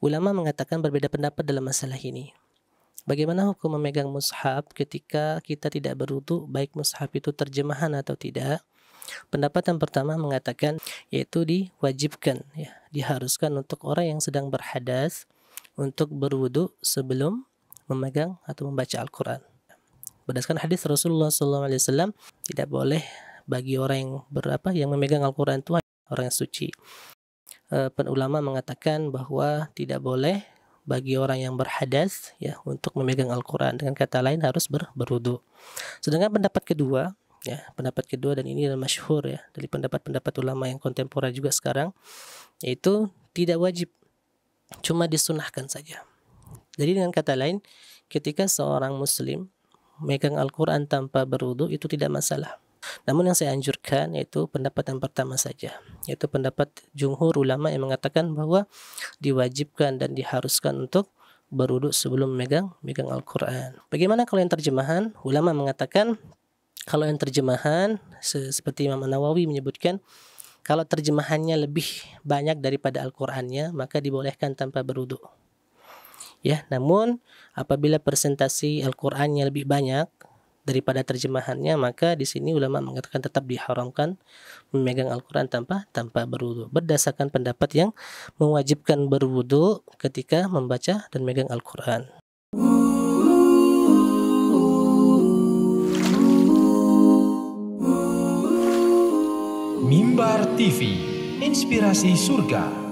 ulama mengatakan berbeda pendapat dalam masalah ini. Bagaimana hukum memegang mushaf ketika kita tidak berwudu, baik mushaf itu terjemahan atau tidak? Pendapat yang pertama mengatakan yaitu diwajibkan ya, diharuskan untuk orang yang sedang berhadas untuk berwudu sebelum memegang atau membaca Al-Qur'an. Berdasarkan hadis Rasulullah SAW tidak boleh bagi orang yang berapa yang memegang Al-Qur'an itu orang yang suci. E, ulama mengatakan bahwa tidak boleh bagi orang yang berhadas ya untuk memegang Al-Qur'an dengan kata lain harus ber, berwudu. Sedangkan pendapat kedua ya, pendapat kedua dan ini adalah masyhur ya dari pendapat-pendapat ulama yang kontemporer juga sekarang yaitu tidak wajib cuma disunahkan saja. Jadi dengan kata lain ketika seorang muslim memegang Al-Qur'an tanpa berwudu itu tidak masalah. Namun yang saya anjurkan yaitu pendapat yang pertama saja, yaitu pendapat jumhur ulama yang mengatakan bahwa diwajibkan dan diharuskan untuk berwudhu sebelum megang megang Al-Qur'an. Bagaimana kalau yang terjemahan? Ulama mengatakan kalau yang terjemahan seperti Imam Nawawi menyebutkan kalau terjemahannya lebih banyak daripada Al-Qur'annya maka dibolehkan tanpa berwudhu. Ya, namun apabila presentasi Al-Qur'annya lebih banyak daripada terjemahannya maka di sini ulama mengatakan tetap diharamkan memegang Al-Qur'an tanpa tanpa berwudu berdasarkan pendapat yang mewajibkan berwudu ketika membaca dan megang Al-Qur'an. Mimbar TV, inspirasi surga.